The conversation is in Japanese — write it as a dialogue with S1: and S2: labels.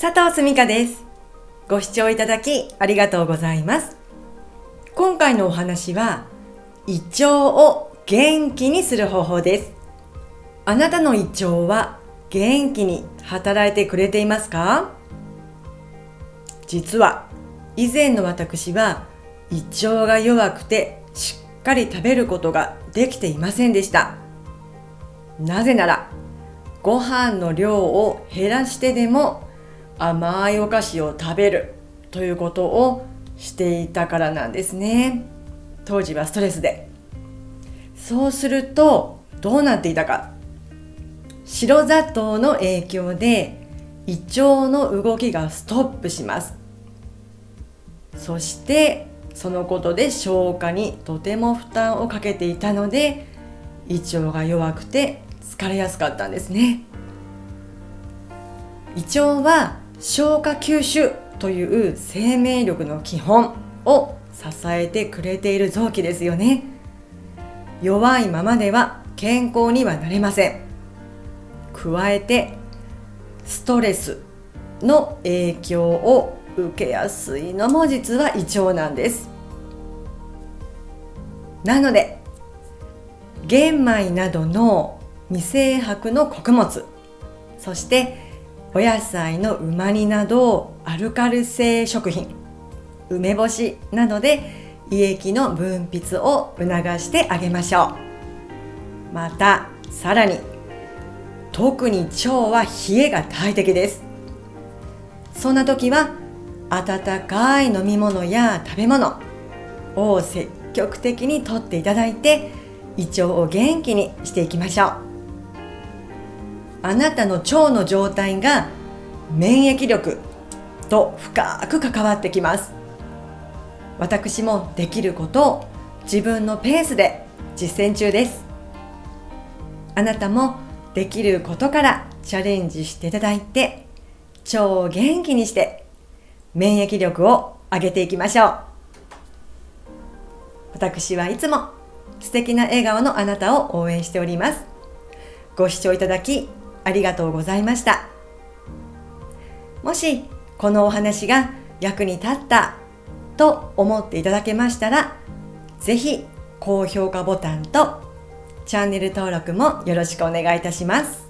S1: 佐藤すみかです。ご視聴いただきありがとうございます。今回のお話は、胃腸を元気にする方法です。あなたの胃腸は元気に働いてくれていますか？実は以前の私は胃腸が弱くてしっかり食べることができていませんでした。なぜならご飯の量を減らしてでも甘いお菓子を食べるということをしていたからなんですね。当時はストレスで。そうするとどうなっていたか。白砂糖の影響で胃腸の動きがストップします。そしてそのことで消化にとても負担をかけていたので胃腸が弱くて疲れやすかったんですね。胃腸は消化吸収という生命力の基本を支えてくれている臓器ですよね。弱いままでは健康にはなれません。加えてストレスの影響を受けやすいのも実は胃腸なんです。なので玄米などの未精白の穀物そしてお野菜のうま煮などアルカル性食品梅干しなどで胃液の分泌を促してあげましょう。またさらに特に腸は冷えが大敵です。そんな時は温かい飲み物や食べ物を積極的にとっていただいて胃腸を元気にしていきましょう。あなたの腸の状態が免疫力と深く関わってきます。私もできることを自分のペースで実践中です。あなたもできることからチャレンジしていただいて腸を元気にして免疫力を上げていきましょう。私はいつも素敵な笑顔のあなたを応援しております。ご視聴いただきありがとうございました。もしこのお話が役に立ったと思っていただけましたら是非高評価ボタンとチャンネル登録もよろしくお願いいたします。